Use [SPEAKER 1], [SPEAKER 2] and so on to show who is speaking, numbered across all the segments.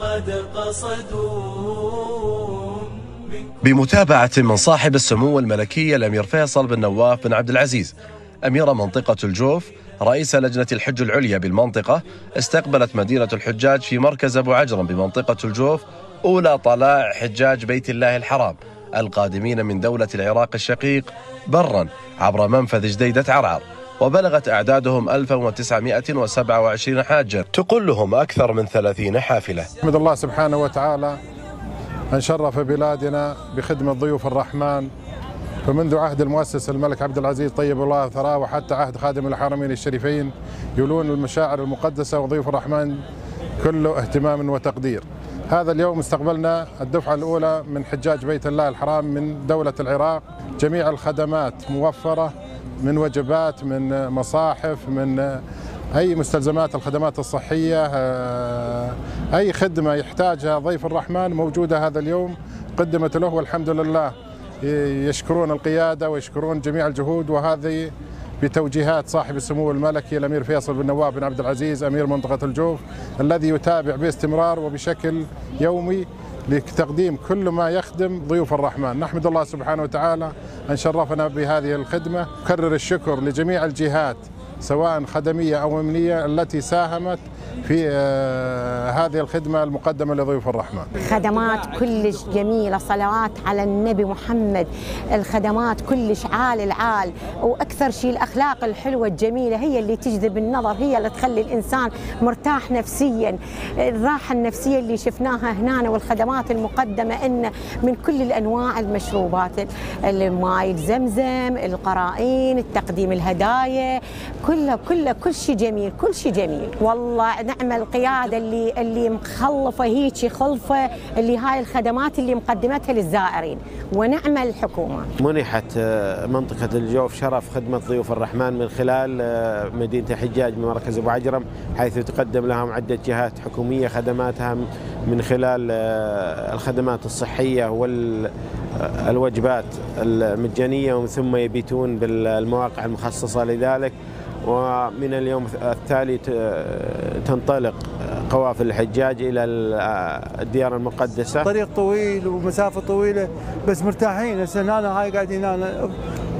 [SPEAKER 1] قد قصدوا
[SPEAKER 2] بمتابعة من صاحب السمو الملكي الأمير فيصل بن نواف بن عبد العزيز أمير منطقة الجوف رئيس لجنة الحج العليا بالمنطقة استقبلت مدينة الحجاج في مركز أبو عجرم بمنطقة الجوف أولى طلائع حجاج بيت الله الحرام القادمين من دولة العراق الشقيق برا عبر منفذ جديدة عرعر. وبلغت أعدادهم 1927 حاجا تقلهم أكثر من 30 حافلة.
[SPEAKER 3] نحمد الله سبحانه وتعالى أن شرف بلادنا بخدمة ضيوف الرحمن. فمنذ عهد المؤسس الملك عبد العزيز طيب الله ثراه وحتى عهد خادم الحرمين الشريفين يولون المشاعر المقدسة وضيوف الرحمن كله اهتمام وتقدير. هذا اليوم استقبلنا الدفعة الأولى من حجاج بيت الله الحرام من دولة العراق. جميع الخدمات موفرة من وجبات من مصاحف من أي مستلزمات الخدمات الصحية آه، أي خدمة يحتاجها ضيف الرحمن موجودة هذا اليوم قدمت له والحمد لله. يشكرون القيادة ويشكرون جميع الجهود وهذه بتوجيهات صاحب السمو الملكي الأمير فيصل بن نواف بن عبد العزيز أمير منطقة الجوف الذي يتابع باستمرار وبشكل يومي لتقديم كل ما يخدم ضيوف الرحمن. نحمد الله سبحانه وتعالى أن شرفنا بهذه الخدمة. كرر الشكر لجميع الجهات سواء خدمية أو أمنية التي ساهمت في آه، هذه الخدمة المقدمة لضيوف الرحمن.
[SPEAKER 4] خدمات كلش جميلة صلوات على النبي محمد. الخدمات كلش عال العال. وأكثر شيء الأخلاق الحلوة الجميلة هي اللي تجذب النظر هي اللي تخلي الإنسان مرتاح نفسيا. الراحة النفسية اللي شفناها هنا والخدمات المقدمة إن من كل الأنواع المشروبات الماي زمزم القرائين التقديم الهدايا كله كله كل شيء جميل كل شيء جميل. والله نعم القيادة اللي اللي مخلفة هيك خلفة اللي هاي الخدمات اللي مقدمتها للزائرين. ونعم الحكومة.
[SPEAKER 5] منحت آه، منطقة الجوف شرف خدمة ضيوف الرحمن من خلال آه، مدينة الحجاج بمركز أبو عجرم حيث تقدم لهم عدة جهات حكومية خدماتها من خلال آه، الخدمات الصحية والوجبات المجانية ومن ثم يبيتون بالمواقع المخصصة لذلك. ومن اليوم التالي تنطلق قوافل الحجاج إلى الديار المقدسة.
[SPEAKER 6] طريق طويل ومسافة طويلة بس مرتاحين. هسه أنا هاي قاعدين أنا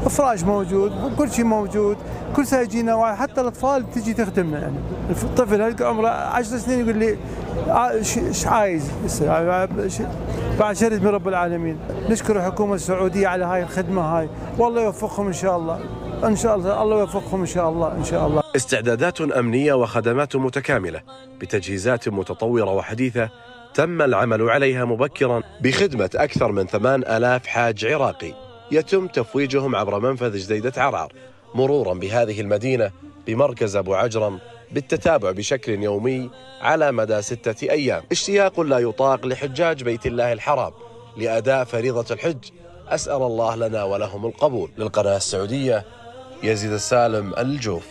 [SPEAKER 6] فراش موجود كل شيء موجود. كل سنه يجينا حتى الأطفال تجي تخدمنا يعني الطفل عمره 10 سنين يقول لي إيش عايز؟ بعد شرد من رب العالمين. نشكر الحكومة السعودية على هاي الخدمة هاي. والله يوفقهم إن شاء الله. إن شاء الله الله يوفقهم إن شاء الله إن شاء الله.
[SPEAKER 2] استعدادات أمنية وخدمات متكاملة بتجهيزات متطورة وحديثة تم العمل عليها مبكرا بخدمة أكثر من 8000 حاج عراقي. يتم تفويجهم عبر منفذ جديده عرعر مرورا بهذه المدينة بمركز أبو عجرم بالتتابع بشكل يومي على مدى ستة أيام. اشتياق لا يطاق لحجاج بيت الله الحرام لأداء فريضة الحج. أسأل الله لنا ولهم القبول. للقناة السعودية يزيد السالم الجوف.